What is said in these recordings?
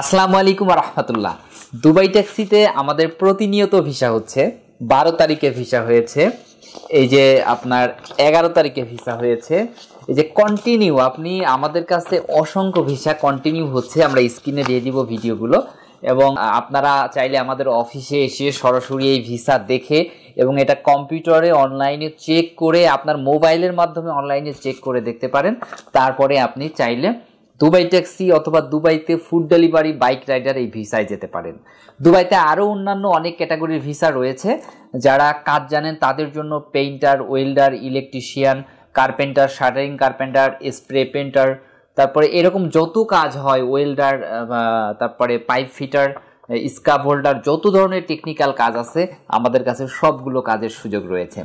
আসসালামু আলাইকুম রহমতুল্লাহ। দুবাই ট্যাক্সিতে আমাদের প্রতিনিয়ত ভিসা হচ্ছে। বারো তারিখে ভিসা হয়েছে। এই যে আপনার এগারো তারিখে ভিসা হয়েছে। এই যে কন্টিনিউ আপনি আমাদের কাছে অসংখ্য ভিসা কন্টিনিউ হচ্ছে। আমরা স্ক্রিনে দিয়ে দিব ভিডিওগুলো। এবং আপনারা চাইলে আমাদের অফিসে এসে সরাসরি এই ভিসা দেখে এবং এটা কম্পিউটারে অনলাইনে চেক করে আপনার মোবাইলের মাধ্যমে অনলাইনে চেক করে দেখতে পারেন। তারপরে আপনি চাইলে দুবাই ট্যাক্সি অথবা দুবাইতে ফুড ডেলিভারি, বাইক রাইডার এই ভিসায় যেতে পারেন। দুবাইতে আরও অন্যান্য অনেক ক্যাটাগরির ভিসা রয়েছে। যারা কাজ জানেন তাদের জন্য painter, welder, electrician, carpenter, shuttering carpenter, spray painter তারপরে এরকম যত কাজ হয়, ওয়েল্ডার তারপরে পাইপ ফিটার স্কাপ হোল্ডার, যত ধরনের টেকনিক্যাল কাজ আছে, আমাদের কাছে সবগুলো কাজের সুযোগ রয়েছে।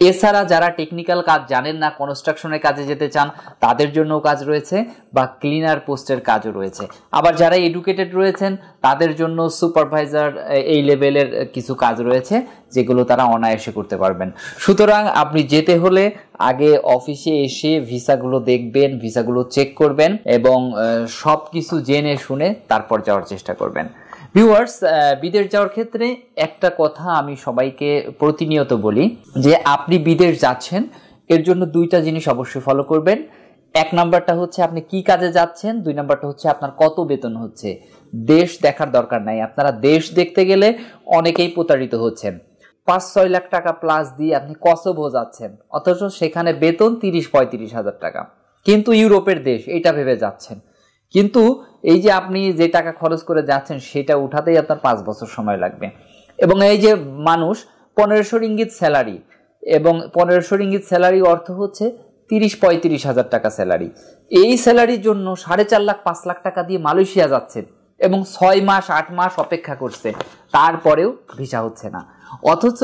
এছাড়া যারা টেকনিক্যাল কাজ জানেন না কনস্ট্রাকশনের কাজে যেতে চান, তাদের জন্যও কাজ রয়েছে বা ক্লিনার পোস্টের কাজও রয়েছে। আবার যারা এডুকেটেড রয়েছেন, তাদের জন্য সুপারভাইজার এই লেভেলের কিছু কাজ রয়েছে, যেগুলো তারা অনায়াসে করতে পারবেন। সুতরাং আপনি যেতে হলে আগে অফিসে এসে ভিসাগুলো দেখবেন, ভিসাগুলো চেক করবেন এবং সব কিছু জেনে শুনে তারপর যাওয়ার চেষ্টা করবেন। ভিউয়ার্স বিদেশ যাওয়ার ক্ষেত্রে একটা কথা আমি সবাইকে প্রতিনিয়ত বলি, যে আপনি বিদেশ যাচ্ছেন, এর জন্য দুইটা জিনিস অবশ্যই ফলো করবেন। এক নাম্বারটা হচ্ছে আপনি কি কাজে যাচ্ছেন, দুই নাম্বারটা হচ্ছে আপনার কত বেতন হচ্ছে। দেশ দেখার দরকার নাই, আপনারা দেশ দেখতে গেলে অনেকেই প্রতারিত হচ্ছেন। পাঁচ ছয় লাখ টাকা প্লাস দিয়ে আপনি কসোভো যাচ্ছেন। অথচ সেখানে বেতন তিরিশ পঁয়ত্রিশ হাজার টাকা। কিন্তু ইউরোপের দেশ এটা ভেবে যাচ্ছেন। কিন্তু এই যে আপনি যে টাকা খরচ করে যাচ্ছেন, সেটা উঠাতেই আপনার পাঁচ বছর সময় লাগবে। এবং এই যে মানুষ, পনেরোশো রিঙ্গিত স্যালারি এবং পনেরোশো রিঙ্গিত স্যালারি অর্থ হচ্ছে তিরিশ পঁয়ত্রিশ হাজার টাকা স্যালারি এই স্যালারির জন্য সাড়ে চার লাখ, পাঁচ লাখ টাকা দিয়ে মালয়েশিয়া যাচ্ছেন। এবং ছয় মাস, আট মাস অপেক্ষা করছে। তারপরেও ভিসা হচ্ছে না। অথচ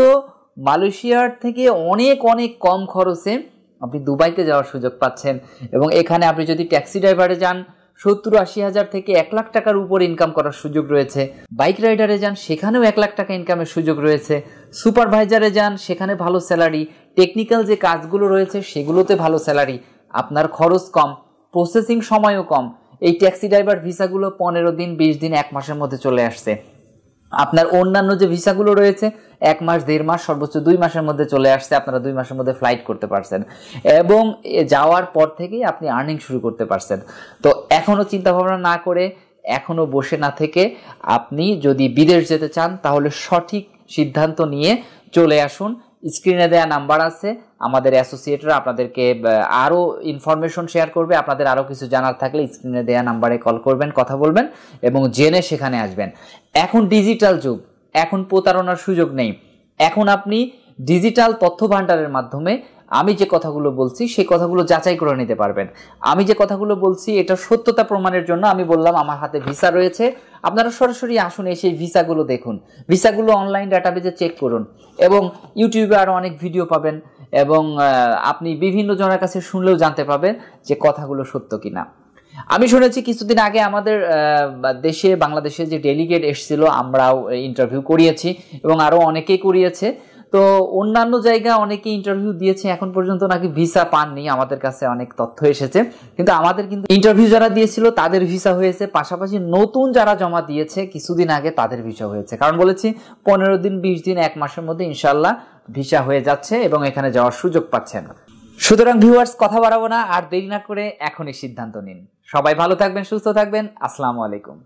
মালয়েশিয়ার থেকে অনেক অনেক কম খরচে আপনি দুবাইতে যাওয়ার সুযোগ পাচ্ছেন। এবং এখানে আপনি যদি ট্যাক্সি ড্রাইভারে যান, সত্তর আশি হাজার থেকে এক লাখ টাকার উপর ইনকাম করার সুযোগ রয়েছে। বাইক রাইডারে যান, সেখানেও এক লাখ টাকা ইনকামের সুযোগ রয়েছে। সুপারভাইজারে যান, সেখানে ভালো স্যালারি। টেকনিক্যাল যে কাজগুলো রয়েছে, সেগুলোতে ভালো স্যালারি। আপনার খরচ কম, প্রসেসিং সময়ও কম। এই ট্যাক্সি ড্রাইভার ভিসাগুলো পনেরো দিন, বিশ দিন, এক মাসের মধ্যে চলে আসছে। আপনার অন্যান্য যে ভিসাগুলো রয়েছে, এক মাস, দেড় মাস, সর্বোচ্চ দুই মাসের মধ্যে চলে আসছে, আপনারা দুই মাসের মধ্যে ফ্লাইট করতে পারছেন। এবং যাওয়ার পর থেকেই আপনি আর্নিং শুরু করতে পারছেন। তো এখনও চিন্তা ভাবনা না করে এখনও বসে না থেকে আপনি যদি বিদেশ যেতে চান, তাহলে সঠিক সিদ্ধান্ত নিয়ে চলে আসুন। স্ক্রিনে দেয়া নাম্বার আছে, আমাদের অ্যাসোসিয়েটরা আপনাদেরকে আরও ইনফরমেশন শেয়ার করবে, আপনাদের আরও কিছু জানার থাকলে স্ক্রিনে দেয়া নাম্বারে কল করবেন, কথা বলবেন এবং জেনে সেখানে আসবেন। এখন ডিজিটাল যুগ, এখন প্রতারণার সুযোগ নেই। এখন আপনি ডিজিটাল তথ্য ভাণ্ডারের মাধ্যমে আমি যে কথাগুলো বলছি, সেই কথাগুলো যাচাই করে নিতে পারবেন। আমি যে কথাগুলো বলছি, এটা সত্যতা প্রমাণের জন্য আমি বললাম, আমার হাতে ভিসা রয়েছে। আপনারা সরাসরি আসুন, এসে ভিসাগুলো দেখুন। ভিসাগুলো অনলাইন ডাটাবেজে চেক করুন। এবং ইউটিউবে আরও অনেক ভিডিও পাবেন। এবং আপনি বিভিন্ন জনের কাছে শুনলেও জানতে পাবেন যে কথাগুলো সত্য কিনা। আমি শুনেছি কিছুদিন আগে আমাদের দেশে, বাংলাদেশে যে ডেলিগেট এসেছিল, আমরাও ইন্টারভিউ করিয়েছি এবং আরও অনেকেই করিয়েছে। তো অন্যান্য জায়গা অনেকে ইন্টারভিউ দিয়েছে, এখন পর্যন্ত নাকি ভিসা পাননি, আমাদের কাছে অনেক তথ্য এসেছে। কিন্তু আমাদের কিন্তু ইন্টারভিউ যারা দিয়েছিল, তাদের ভিসা হয়েছে। পাশাপাশি নতুন যারা জমা দিয়েছে, কিছুদিন আগে তাদের ভিসা হয়েছে। কারণ বলেছি, পনেরো দিন, বিশ দিন, এক মাসের মধ্যে ইনশাল্লাহ ভিসা হয়ে যাচ্ছে এবং এখানে যাওয়ার সুযোগ পাচ্ছেন। সুতরাং ভিউয়ার্স কথা বাড়াবো না, আর দেরি না করে এখনই সিদ্ধান্ত নিন। সবাই ভালো থাকবেন, সুস্থ থাকবেন। আসসালামু আলাইকুম।